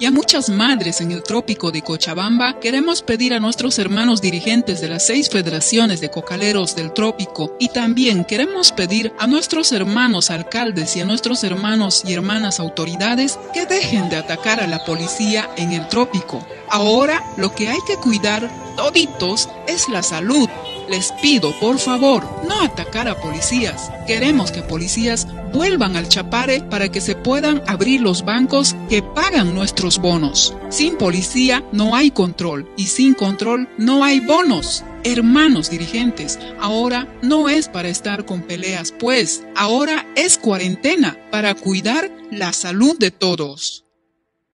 y a muchas madres en el trópico de Cochabamba, queremos pedir a nuestros hermanos dirigentes de las seis federaciones de cocaleros del trópico y también queremos pedir a nuestros hermanos alcaldes y a nuestros hermanos y hermanas autoridades que dejen de atacar a la policía en el trópico. Ahora lo que hay que cuidar toditos es la salud. Les pido, por favor, no atacar a policías. Queremos que policías vuelvan al Chapare para que se puedan abrir los bancos que pagan nuestros bonos. Sin policía no hay control y sin control no hay bonos. Hermanos dirigentes, ahora no es para estar con peleas, pues ahora es cuarentena para cuidar la salud de todos.